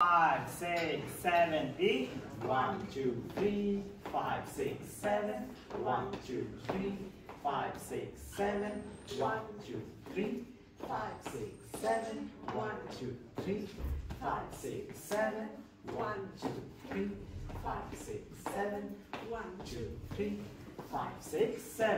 Five, six, seven, eight. One, two, three, five, six, seven. One, two, three, five, six, seven. One, two, three, five, six, seven. One, two, three, five, six, seven. One, two, three, five, six, seven. One, two, three, five, six, seven.